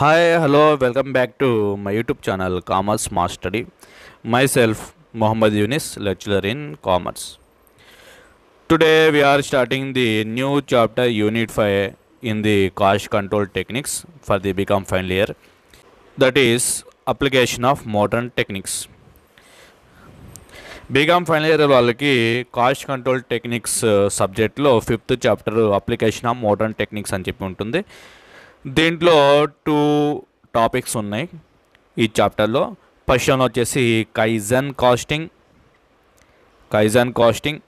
Hi hello welcome back to my YouTube channel commerce మా study myself Mohammed Younis lecturer in commerce today we are starting the new chapter unit five in the cost control techniques for the BCom final year that is application of modern techniques BCom final year వాళ్ళకి cost control techniques సబ్జెక్ట్లో fifth chapter application of modern techniques అని చెప్పి ఉంటుంది. దీంట్లో two topics ఉన్నాయి ఈ చాప్టర్లో first one వచ్చేసి కైజన్ కాస్టింగ్ కైజన్ కాస్టింగ్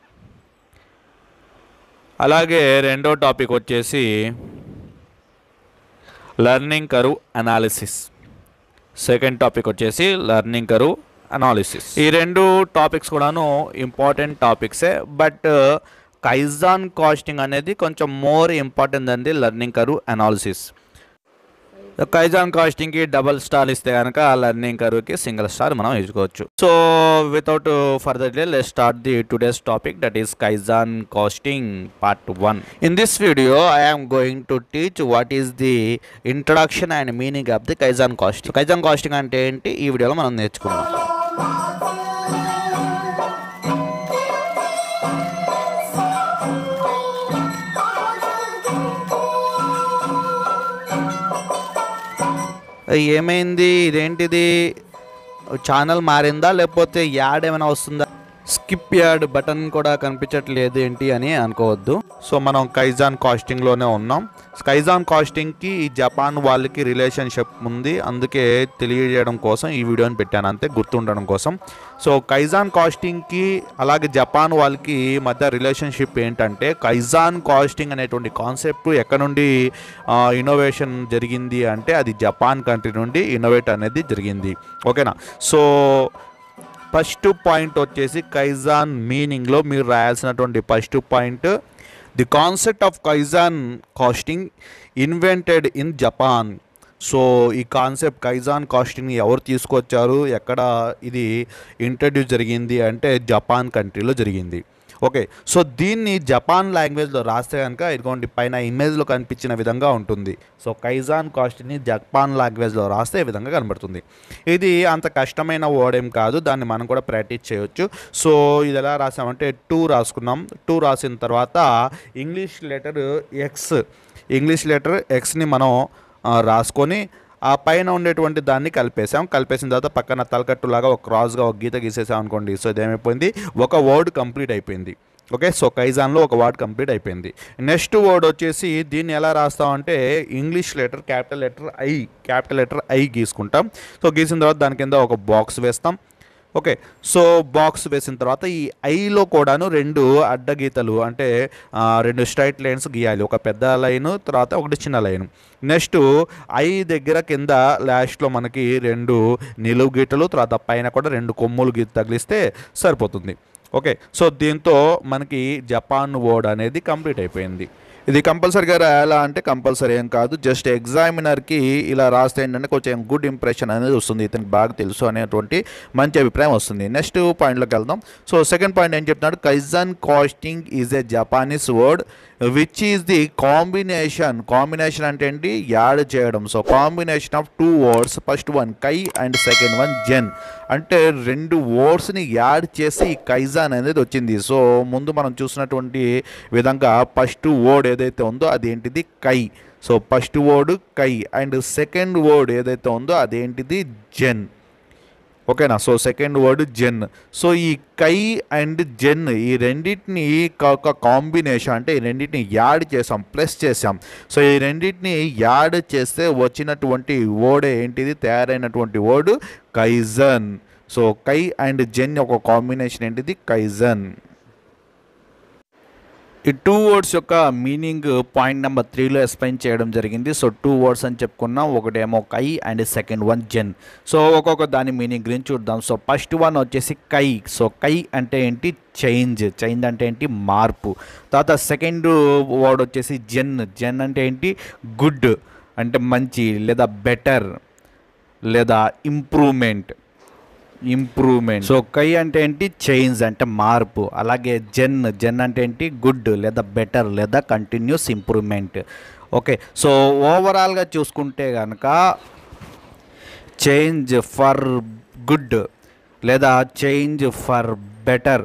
అలాగే రెండో టాపిక్ వచ్చేసి learning curve analysis second topic వచ్చేసి లెర్నింగ్ కరువు అనాలిసిస్ ఈ రెండు టాపిక్స్ కూడాను ఇంపార్టెంట్ టాపిక్సే బట్ కైజాన్ కాస్టింగ్ అనేది కొంచెం మోర్ ఇంపార్టెంట్ అండి ది లెర్నింగ్ అనాలిసిస్ కైజాన్ కాస్టింగ్కి డబల్ స్టార్ ఇస్తే కనుక లెర్నింగ్ కరువుకి సింగిల్ స్టార్ మనం ఇచ్చుకోవచ్చు so without further delay let start the today's topic that is kaizen costing part one in this video I going to teach what is the introduction and meaning of the kaizen costing kaizen costing అంటే ఏంటి? ఈ వీడియోలో మనం నేర్చుకుందాం. ఏమైంది? ఇదేంటిది? Channel మారిందా? లేకపోతే యాడ్ ఏమైనా వస్తుందా? స్కిప్ యాడ్ బటన్ కూడా కనిపించట్లేదు ఏంటి అని అనుకోవద్దు. సో మనం కైజాన్ కాస్టింగ్లోనే ఉన్నాం. కైజాన్ కాస్టింగ్కి ఈ జపాన్ వాళ్ళకి రిలేషన్షిప్ ఉంది. అందుకే తెలియజేయడం కోసం ఈ వీడియోని పెట్టాను. అంతే గుర్తుండడం కోసం. సో కైజాన్ కాస్టింగ్కి అలాగే జపాన్ వాళ్ళకి మధ్య రిలేషన్షిప్ ఏంటంటే కైజాన్ కాస్టింగ్ అనేటువంటి కాన్సెప్ట్ ఎక్కడ నుండి ఇన్నోవేషన్ జరిగింది అంటే అది జపాన్ కంట్రీ నుండి ఇన్నోవేట్ అనేది జరిగింది. ఓకేనా? సో ఫస్ట్ పాయింట్ వచ్చేసి కైజాన్ మీనింగ్లో మీరు రాయాల్సినటువంటి first point the concept of kaizen costing invented in Japan so ఈ కాన్సెప్ట్ కైజాన్ కాస్టింగ్ని ఎవరు తీసుకొచ్చారు? ఎక్కడ ఇది ఇంట్రడ్యూస్ జరిగింది అంటే జపాన్ కంట్రీలో జరిగింది. ఓకే. సో దీన్ని జపాన్ లాంగ్వేజ్లో రాస్తే కనుక ఇదిగోండి పైన ఇమేజ్లో కనిపించిన విధంగా ఉంటుంది. సో కైజాన్ కాస్ట్ని జపాన్ లాంగ్వేజ్లో రాస్తే ఈ విధంగా కనబడుతుంది. ఇది అంత కష్టమైన వర్డ్ ఏం కాదు దాన్ని మనం కూడా ప్రాక్టీస్ చేయొచ్చు. సో ఇది ఎలా రాసామంటే టూ రాసుకున్నాం. టూ రాసిన తర్వాత English letter X. English letter ఎక్స్ని మనం రాసుకొని ఆ పైన ఉండేటువంటి దాన్ని కలిపేసాం కలిపేసిన తర్వాత పక్కన తలకట్టులాగా ఒక క్రాస్గా ఒక గీత గీసేసాం అనుకోండి. సో ఇదేమైపోయింది? ఒక వర్డ్ కంప్లీట్ అయిపోయింది. ఓకే? సో కైజాన్లో ఒక వర్డ్ కంప్లీట్ అయిపోయింది. నెక్స్ట్ వర్డ్ వచ్చేసి దీన్ని ఎలా రాస్తామంటే English letter capital letter I capital letter I గీసుకుంటాం. So గీసిన తర్వాత దాని కింద ఒక బాక్స్ వేస్తాం. ఓకే. సో బాక్స్ వేసిన తర్వాత ఈ ఐలో కూడాను రెండు అడ్డగీతలు అంటే రెండు స్ట్రైట్ లైన్స్ గీయాలి. ఒక పెద్ద లైన్ తర్వాత ఒకటి చిన్న లైన్. నెక్స్ట్ ఐ దగ్గర కింద లాస్ట్లో మనకి రెండు నిలువు గీతలు తర్వాత పైన కూడా రెండు కొమ్ములు గీత తగిలిస్తే సరిపోతుంది. ఓకే. సో దీంతో మనకి జపాన్ ఓడ్ అనేది కంప్లీట్ అయిపోయింది. ఇది కంపల్సరీగా రాయాలా అంటే కంపల్సరీ ఏం కాదు. జస్ట్ ఎగ్జామినర్కి ఇలా రాస్తే ఏంటంటే కొంచెం గుడ్ ఇంప్రెషన్ అనేది వస్తుంది. ఇతనికి బాగా తెలుసు అనేటువంటి మంచి అభిప్రాయం వస్తుంది. నెక్స్ట్ పాయింట్లోకి వెళ్దాం. సో సెకండ్ పాయింట్ ఏం చెప్తున్నాడు? Kaizen costing is a Japanese word which is the combination combination అంటే ఏంటి? యాడ్ చేయడం. So combination of two words first one kai and second one zen. అంటే రెండు వర్డ్స్ని యాడ్ చేసి కైజాన్ అనేది వచ్చింది. సో ముందు మనం చూసినటువంటి విధంగా ఫస్ట్ వర్డ్ ఏదైతే ఉందో అదేంటిది kai. So first word kai and second word ఏదైతే ఉందో అదేంటిది జెన్. ఓకేనా? So second word zen. So ఈ కై అండ్ జెన్ ఈ రెండింటిని ఒక కాంబినేషన్ అంటే ఈ రెండింటిని యాడ్ చేసాం ప్లస్ చేసాం. సో ఈ రెండింటిని యాడ్ చేస్తే వచ్చినటువంటి వర్డ్ ఏంటిది? తయారైనటువంటి word kaizen. So kai and zen ఒక కాంబినేషన్ ఏంటిది? కైజన్. ఈ టూ వర్డ్స్ యొక్క మీనింగ్ పాయింట్ నెంబర్ త్రీలో ఎక్స్ప్లెయిన్ చేయడం జరిగింది. సో టూ వర్డ్స్ అని చెప్పుకున్నాం. ఒకటేమో kai and second one zen. So ఒక్కొక్క దాని మీనింగ్ గురించి చూద్దాం. సో ఫస్ట్ వన్ వచ్చేసి కై. సో కై అంటే ఏంటి? చేంజ్ చేంజ్ అంటే ఏంటి? మార్పు. తర్వాత సెకండ్ వర్డ్ వచ్చేసి జెన్. జెన్ అంటే ఏంటి? గుడ్ అంటే మంచి లేదా బెటర్ లేదా ఇంప్రూవ్మెంట్ ఇంప్రూవ్మెంట్. సో కై అంటే ఏంటి? చేంజ్ అంటే మార్పు. అలాగే జెన్ జెన్ అంటే ఏంటి? గుడ్ లేదా బెటర్ లేదా కంటిన్యూస్ ఇంప్రూవ్మెంట్. ఓకే. సో ఓవరాల్గా చూసుకుంటే కనుక చేంజ్ ఫర్ గుడ్ లేదా చేంజ్ ఫర్ బెటర్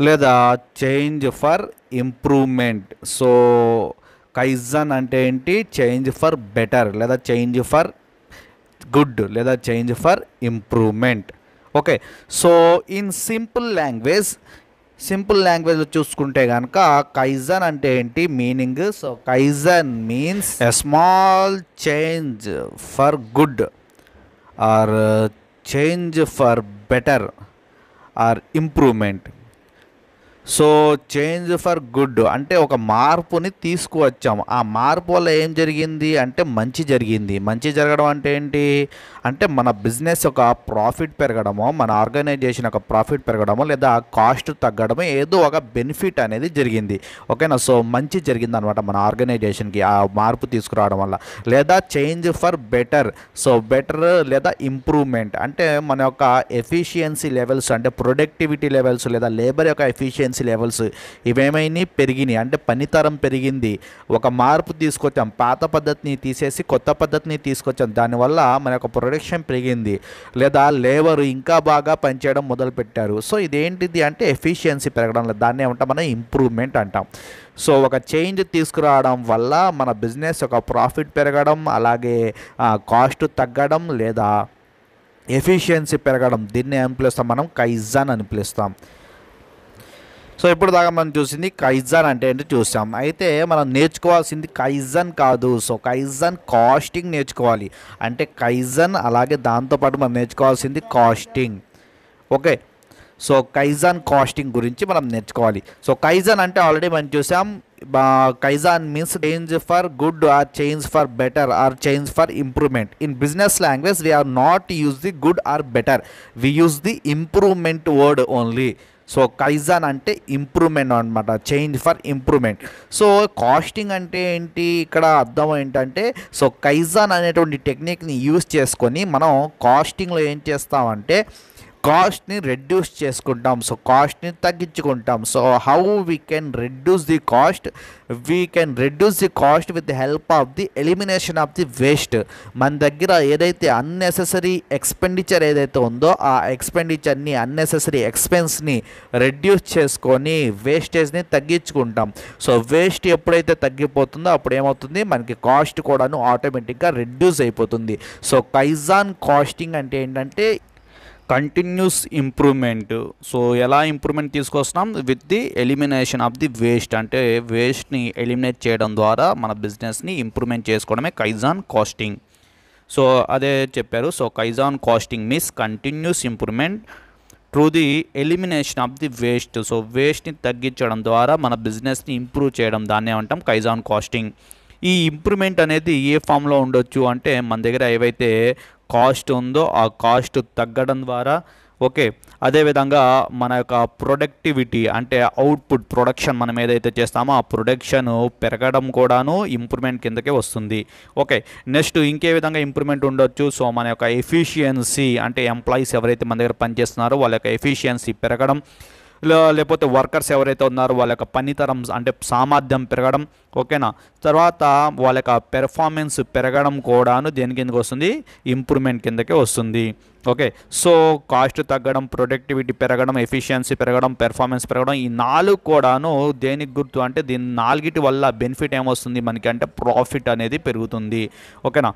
లేదా change for improvement. So kaizen అంటే ఏంటి? చేంజ్ ఫర్ బెటర్ లేదా చేంజ్ ఫర్ గుడ్ లేదా change for improvement okay so in simple language simple లాంగ్వేజ్లో చూసుకుంటే కనుక కైజన్ అంటే ఏంటి? Meaning so kaizen means a small change for good or change for better or improvement so change for good అంటే ఒక మార్పుని తీసుకువచ్చాము. ఆ మార్పు వల్ల ఏం జరిగింది అంటే మంచి జరిగింది. మంచి జరగడం అంటే ఏంటి? అంటే మన బిజినెస్ ఒక ప్రాఫిట్ పెరగడమో మన ఆర్గనైజేషన్ ఒక ప్రాఫిట్ పెరగడమో లేదా కాస్ట్ తగ్గడమో ఏదో ఒక బెనిఫిట్ అనేది జరిగింది. ఓకేనా? సో మంచి జరిగింది అనమాట మన ఆర్గనైజేషన్కి ఆ మార్పు తీసుకురావడం వల్ల. లేదా change for better. So better లేదా ఇంప్రూవ్మెంట్. అంటే మన యొక్క ఎఫిషియన్సీ లెవెల్స్ అంటే ప్రొడక్టివిటీ లెవెల్స్ లేదా లేబర్ యొక్క ఎఫిషియన్సీ లెవెల్స్ ఇవేమైనా పెరిగినాయి? అంటే పనితరం పెరిగింది. ఒక మార్పు తీసుకొచ్చాం. పాత పద్ధతిని తీసేసి కొత్త పద్ధతిని తీసుకొచ్చాం. దానివల్ల మన యొక్క ప్రొడక్షన్ పెరిగింది. లేదా లేబర్ ఇంకా బాగా పనిచేయడం మొదలుపెట్టారు. సో ఇదేంటిది అంటే ఎఫిషియన్సీ పెరగడం దాన్ని ఏమంటాం? మనం ఇంప్రూవ్మెంట్ అంటాం. సో ఒక చేంజ్ తీసుకురావడం వల్ల మన బిజినెస్ ఒక ప్రాఫిట్ పెరగడం అలాగే కాస్ట్ తగ్గడం లేదా ఎఫిషియన్సీ పెరగడం దీన్ని ఏం పిలుస్తాం? మనం కైజాన్ అని పిలుస్తాం. సో ఇప్పుడు దాకా మనం చూసింది కైజాన్ అంటే ఏంటో చూసాం అయితే మనం నేర్చుకోవాల్సింది కైజన్ కాదు. సో కైజన్ కాస్టింగ్ నేర్చుకోవాలి. అంటే కైజన్ అలాగే దాంతోపాటు మనం నేర్చుకోవాల్సింది costing. Okay. So kaizen costing గురించి మనం నేర్చుకోవాలి. సో కైజాన్ అంటే ఆల్రెడీ మనం చూసాం. Kaizen means change for good or change for better or change for improvement. In business language we are not use the good or better. We use the improvement word only. So kaizen అంటే improvement అనమాట change for improvement. So costing అంటే ఏంటి? ఇక్కడ అర్థం ఏంటంటే so kaizen అనేటువంటి టెక్నిక్ని use చేసుకొని మనం కాస్టింగ్లో ఏం చేస్తామంటే కాస్ట్ని రెడ్యూస్ చేసుకుంటాం సో కాస్ట్ని తగ్గించుకుంటాం. So how we can reduce the cost? We can reduce the cost with the help of the elimination of the waste. మన దగ్గర ఏదైతే అన్నెసెసరీ ఎక్స్పెండిచర్ ఏదైతే ఉందో ఆ ఎక్స్పెండిచర్ని అన్నెసెసరీ ఎక్స్పెన్స్ని రెడ్యూస్ చేసుకొని వేస్టేజ్ని తగ్గించుకుంటాం. సో వేస్ట్ ఎప్పుడైతే తగ్గిపోతుందో అప్పుడు ఏమవుతుంది? మనకి కాస్ట్ కూడాను ఆటోమేటిక్గా రెడ్యూస్ అయిపోతుంది. సో కైజాన్ కాస్టింగ్ అంటే ఏంటంటే కంటిన్యూస్ ఇంప్రూవ్మెంట్ సో ఎలా ఇంప్రూవ్మెంట్ తీసుకొస్తున్నాం? With the elimination of the waste అంటే వేస్ట్ని ఎలిమినేట్ చేయడం ద్వారా మన బిజినెస్ని ఇంప్రూవ్మెంట్ చేసుకోవడమే కైజాన్ కాస్టింగ్ సో అదే చెప్పారు. So kaizen costing means continuous improvement through the elimination of the waste so వేస్ట్ని తగ్గించడం ద్వారా మన బిజినెస్ని ఇంప్రూవ్ చేయడం దాన్నే అంటాం కైజాన్ కాస్టింగ్ ఈ ఇంప్రూవ్మెంట్ అనేది ఏ ఫామ్లో ఉండొచ్చు? అంటే మన దగ్గర ఏవైతే కాస్ట్ ఉందో ఆ కాస్ట్ తగ్గడం ద్వారా ఓకే అదేవిధంగా మన యొక్క ప్రొడక్టివిటీ అంటే అవుట్పుట్ ప్రొడక్షన్ మనం ఏదైతే చేస్తామో ఆ ప్రొడక్షన్ పెరగడం కూడాను ఇంప్రూవ్మెంట్ కిందకే వస్తుంది. ఓకే నెక్స్ట్ ఇంకే విధంగా ఇంప్రూవ్మెంట్ ఉండొచ్చు. సో మన యొక్క ఎఫిషియన్సీ అంటే ఎంప్లాయీస్ ఎవరైతే మన దగ్గర పనిచేస్తున్నారో వాళ్ళ యొక్క ఎఫిషియన్సీ పెరగడం లేకపోతే వర్కర్స్ ఎవరైతే ఉన్నారో వాళ్ళ యొక్క పనితరం అంటే సామర్థ్యం పెరగడం ఓకేనా? తర్వాత వాళ్ళ యొక్క పెర్ఫార్మెన్స్ పెరగడం కూడాను దేని కిందకి వస్తుంది? ఇంప్రూవ్మెంట్ కిందకే వస్తుంది. ఓకే? సో కాస్ట్ తగ్గడం ప్రొడక్టివిటీ పెరగడం ఎఫిషియన్సీ పెరగడం పెర్ఫార్మెన్స్ పెరగడం ఈ నాలుగు కూడాను దేనికి గుర్తు అంటే దీని నాలుగిటి వల్ల బెనిఫిట్ ఏమొస్తుంది? మనకి అంటే ప్రాఫిట్ అనేది పెరుగుతుంది. ఓకేనా?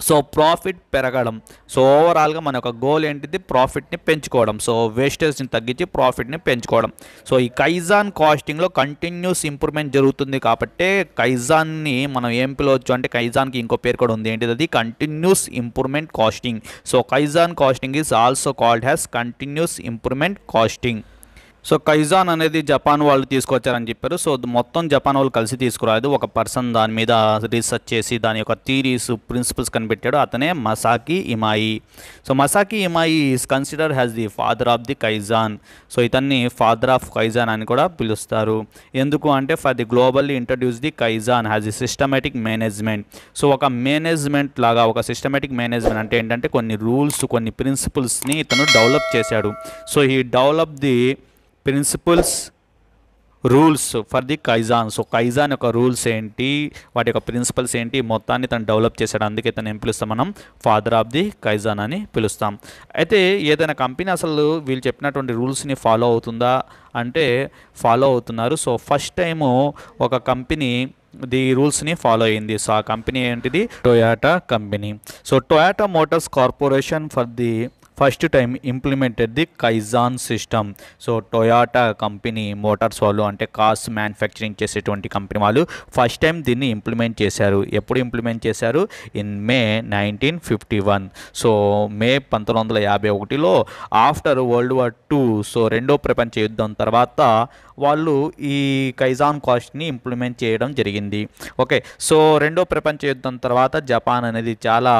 సో ప్రాఫిట్ పెరగడం. సో ఓవరాల్గా మన యొక్క గోల్ ఏంటిది? ప్రాఫిట్ని పెంచుకోవడం. సో వేస్టేజ్ని తగ్గించి ప్రాఫిట్ని పెంచుకోవడం. సో ఈ కైజాన్ కాస్టింగ్లో కంటిన్యూస్ ఇంప్రూవ్మెంట్ జరుగుతుంది కాబట్టి కైజాన్ని మనం ఏం పిలవచ్చు అంటే కైజాన్కి ఇంకో పేరు కూడా ఉంది. ఏంటిది అది? Continuous improvement costing so kaizen costing is also called as continuous improvement costing so kaizen అనేది జపాన్ వాళ్ళు తీసుకొచ్చారని చెప్పారు. సో మొత్తం జపాన్ వాళ్ళు కలిసి తీసుకురాదు ఒక పర్సన్ దాని మీద రీసెర్చ్ చేసి దాని యొక్క థీరీస్ ప్రిన్సిపల్స్ కనిపెట్టాడు. అతనే Masaaki Imai. So Masaaki Imai is consider as the father of the kaizen. So ఇతన్ని ఫాదర్ ఆఫ్ కైజాన్ అని కూడా పిలుస్తారు. ఎందుకు అంటే for the globally introduce the kaizen as the systematic management. So ఒక మేనేజ్మెంట్ లాగా ఒక సిస్టమేటిక్ మేనేజ్మెంట్ అంటే ఏంటంటే కొన్ని రూల్స్ కొన్ని ప్రిన్సిపల్స్ని ఇతను డెవలప్ చేశాడు. సో ఈ develop the principles rules for the kaizen. So kaizen యొక్క రూల్స్ ఏంటి? వాటి యొక్క ప్రిన్సిపల్స్ ఏంటి? మొత్తాన్ని తను డెవలప్ చేశాడు. అందుకే తను ఏం పిలుస్తాం మనం? ఫాదర్ ఆఫ్ ది కైజాన్ అని పిలుస్తాం. అయితే ఏదైనా కంపెనీ అసలు వీళ్ళు చెప్పినటువంటి రూల్స్ని ఫాలో అవుతుందా? అంటే ఫాలో అవుతున్నారు. సో ఫస్ట్ టైము ఒక కంపెనీ ది రూల్స్ని ఫాలో అయింది. సో ఆ కంపెనీ ఏంటిది? Toyota company. So Toyota motors corporation for the first time implemented the kaizen system. So Toyota company motors వాళ్ళు అంటే కార్స్ మ్యానుఫ్యాక్చరింగ్ చేసేటువంటి కంపెనీ వాళ్ళు ఫస్ట్ టైం దీన్ని ఇంప్లిమెంట్ చేశారు. ఎప్పుడు ఇంప్లిమెంట్ చేశారు? In May nineteen fifty one. So May పంతొమ్మిది వందల యాభై ఒకటిలో after world war two so రెండో ప్రపంచ యుద్ధం తర్వాత వాళ్ళు ఈ కైజాన్ కాస్ట్ని ఇంప్లిమెంట్ చేయడం జరిగింది. ఓకే సో రెండో ప్రపంచ యుద్ధం తర్వాత జపాన్ అనేది చాలా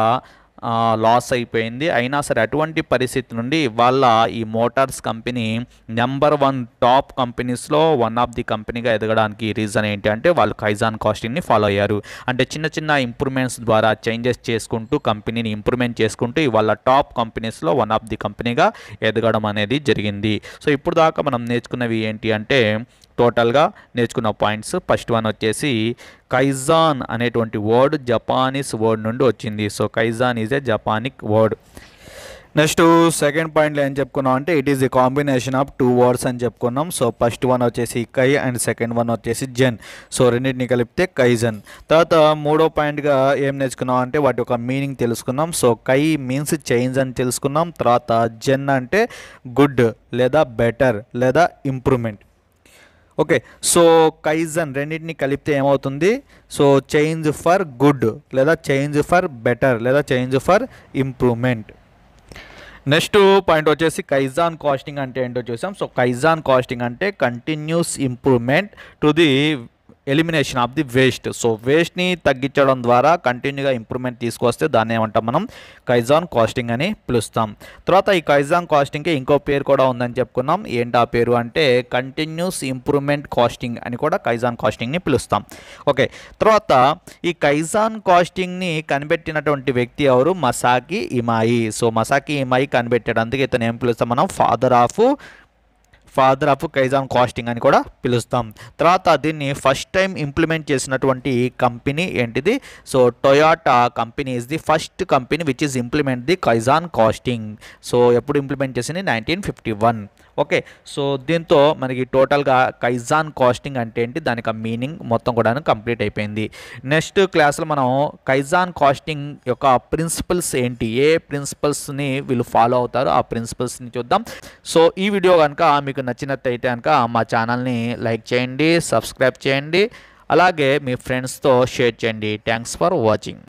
లాస్ అయిపోయింది. అయినా సరే అటువంటి పరిస్థితి నుండి ఇవాళ ఈ motors company number one top కంపెనీస్లో వన్ ఆఫ్ ది కంపెనీగా ఎదగడానికి రీజన్ ఏంటి అంటే వాళ్ళు కైజాన్ కాస్టింగ్ని ఫాలో అయ్యారు. అంటే చిన్న చిన్న ఇంప్రూవ్మెంట్స్ ద్వారా చేంజెస్ చేసుకుంటూ కంపెనీని ఇంప్రూవ్మెంట్ చేసుకుంటూ ఇవాళ టాప్ కంపెనీస్లో వన్ ఆఫ్ ది కంపెనీగా ఎదగడం అనేది జరిగింది. సో ఇప్పుడు దాకా మనం నేర్చుకున్నవి ఏంటి అంటే టోటల్గా నేర్చుకున్న పాయింట్స్. ఫస్ట్ వన్ వచ్చేసి కైజాన్ అనేటువంటి వర్డ్ జపానీస్ వర్డ్ నుండి వచ్చింది. So kaizen is a Japanic word. Next second పాయింట్లో ఏం చెప్పుకున్నాం అంటే it is the combination of two words అని చెప్పుకున్నాం. సో ఫస్ట్ వన్ వచ్చేసి కై అండ్ సెకండ్ వన్ వచ్చేసి జెన్. సో రెండింటిని కలిపితే కైజన్. తర్వాత మూడో పాయింట్గా ఏం నేర్చుకున్నాం అంటే వాటి యొక్క మీనింగ్ తెలుసుకున్నాం. సో కై మీన్స్ చేంజ్ అని తెలుసుకున్నాం. తర్వాత జెన్ అంటే గుడ్ లేదా బెటర్ లేదా ఇంప్రూవ్మెంట్. ఓకే. సో కైజన్ రెండింటిని కలిపితే ఏమవుతుంది? సో చేంజ్ ఫర్ గుడ్ లేదా చేంజ్ ఫర్ బెటర్ లేదా change for improvement next point వచ్చేసి కైజాన్ కాస్టింగ్ అంటే ఏంటో చూసాం. సో కైజాన్ కాస్టింగ్ అంటే continuous improvement to the elimination of the waste. So వేస్ట్ని తగ్గించడం ద్వారా కంటిన్యూగా ఇంప్రూవ్మెంట్ తీసుకొస్తే దాన్ని ఏమంటాం మనం? కైజాన్ కాస్టింగ్ అని పిలుస్తాం. తర్వాత ఈ కైజాన్ కాస్టింగ్కి ఇంకో పేరు కూడా ఉందని చెప్పుకున్నాం. ఏంటి ఆ పేరు అంటే కంటిన్యూస్ ఇంప్రూవ్మెంట్ కాస్టింగ్ అని కూడా కైజాన్ కాస్టింగ్ని పిలుస్తాం. ఓకే. తర్వాత ఈ కైజాన్ కాస్టింగ్ని కనిపెట్టినటువంటి వ్యక్తి ఎవరు? మసాకి ఇమాయి. సో మసాకి ఇమాయి కనిపెట్టాడు. అందుకే ఇతను ఏం పిలుస్తాం మనం? Father of father of kaizen costing అని కూడా పిలుస్తాం. తర్వాత దీన్ని ఫస్ట్ టైం ఇంప్లిమెంట్ చేసినటువంటి కంపెనీ ఏంటిది? So Toyota company is the first company which is implement the kaizen costing. So ఎప్పుడు ఇంప్లిమెంట్ చేసింది? Nineteen fifty one okay so దీంతో మనకి టోటల్గా కైజాన్ కాస్టింగ్ అంటే ఏంటి? దానికి ఆ మీనింగ్ మొత్తం కూడా కంప్లీట్ అయిపోయింది. నెక్స్ట్ క్లాస్లో మనం కైజాన్ కాస్టింగ్ యొక్క ప్రిన్సిపల్స్ ఏంటి? ఏ ప్రిన్సిపల్స్ని వీళ్ళు ఫాలో అవుతారు ఆ ప్రిన్సిపల్స్ని చూద్దాం. సో ఈ వీడియో కనుక మీకు నచ్చినట్టయితే కనుక మా ఛానల్ని లైక్ చేయండి సబ్స్క్రైబ్ చేయండి అలాగే మీ ఫ్రెండ్స్తో షేర్ చేయండి. Thanks for watching.